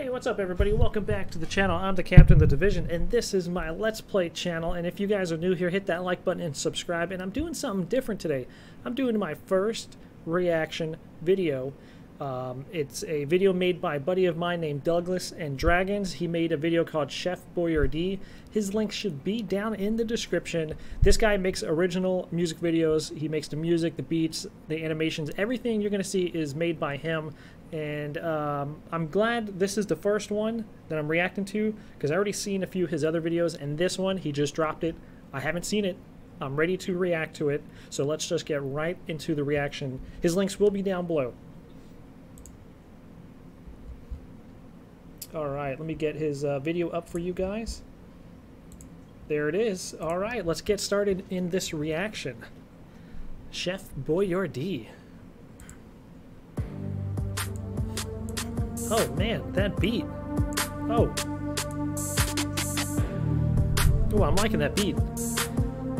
Hey, what's up everybody? Welcome back to the channel. I'm the Captain of the Division, and this is my Let's Play channel. And if you guys are new here, hit that like button and subscribe. And I'm doing something different today. I'm doing my first reaction video. Um, it's a video made by a buddy of mine named Douglas and Dragons. He made a video called Chef Boyardee. His link should be down in the description. This guy makes original music videos. He makes the music, the beats, the animations. Everything you're going to see is made by him and um, I'm glad this is the first one that I'm reacting to because I already seen a few of his other videos and this one he just dropped it. I haven't seen it. I'm ready to react to it. So let's just get right into the reaction. His links will be down below. Alright let me get his uh, video up for you guys. There it is. Alright let's get started in this reaction. Chef Boyardee Oh man, that beat. Oh. Oh, I'm liking that beat.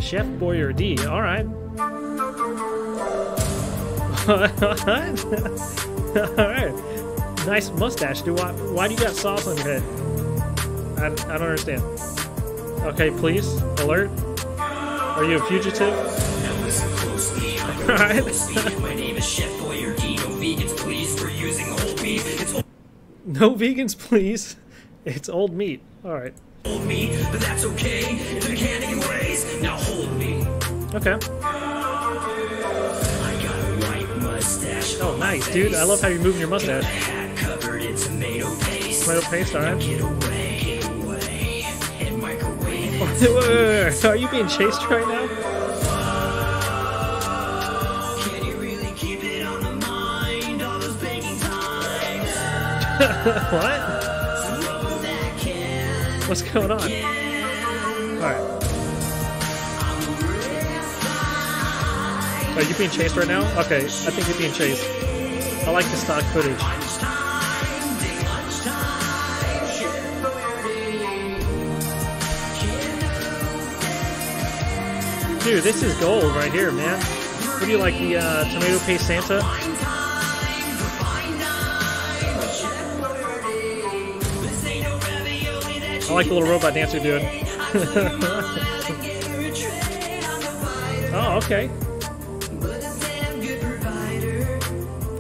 Chef Boyardee, alright. alright. Nice mustache. Do why, why do you got sauce on your head? I, I don't understand. Okay, please. Alert. Are you a fugitive? Alright. My name is Chef Boyardee. No vegans, please. We're using no vegans, please. It's old meat. All right. Old meat, but that's okay. If you can anyways, now hold me. Okay. Oh, nice, dude. I love how you're moving your mustache. Covered in tomato paste. Tomato paste, all right. Get away, get away, and microwave. Are you being chased right now? what? What's going on? Alright. Are you being chased right now? Okay, I think you're being chased. I like the stock footage. Dude, this is gold right here, man. What do you like, the uh, tomato paste Santa? I like the little robot dancer dude. oh, okay.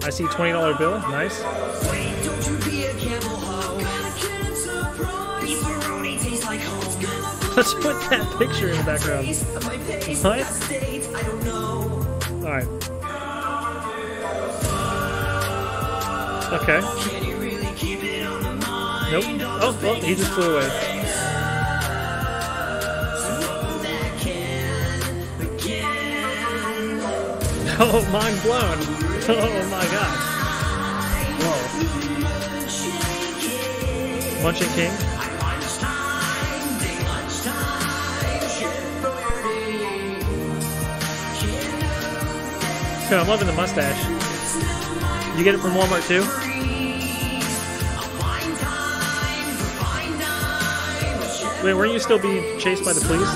I see $20 bill. Nice. Let's put that picture in the background. What? Alright. Okay. Nope. Oh, oh, he just flew away. Oh, mind blown. Oh my god. Whoa. Munching King. I'm loving the mustache. You get it from Walmart too? Wait, weren't you still being chased by the police?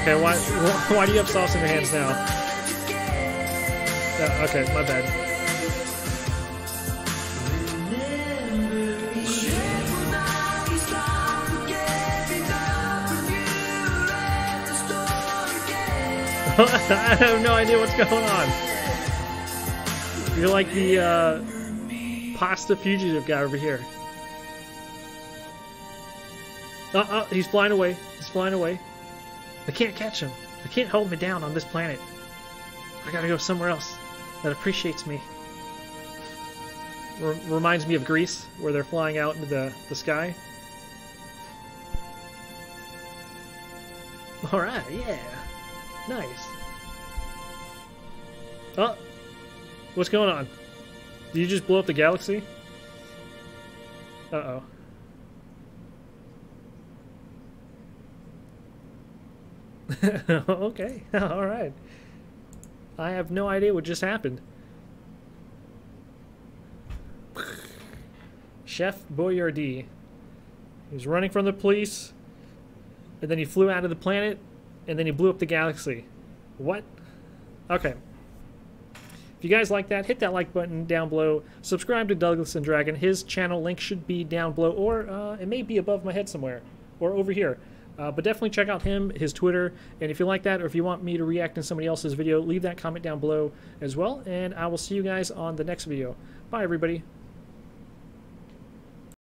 Okay, why why do you have sauce in your hands now? Yeah, okay, my bad. I have no idea what's going on. You're like the uh, pasta fugitive guy over here. Uh, uh, he's flying away. He's flying away. I can't catch him. I can't hold me down on this planet. I gotta go somewhere else that appreciates me. R reminds me of Grease, where they're flying out into the, the sky. Alright, yeah. Nice. Oh! What's going on? Did you just blow up the galaxy? Uh-oh. okay, all right. I have no idea what just happened. Chef Boyardee. He was running from the police, and then he flew out of the planet, and then he blew up the galaxy. What? Okay. If you guys like that, hit that like button down below. Subscribe to Douglas and Dragon. His channel link should be down below, or uh, it may be above my head somewhere, or over here. Uh, but definitely check out him, his Twitter, and if you like that, or if you want me to react in somebody else's video, leave that comment down below as well. And I will see you guys on the next video. Bye, everybody.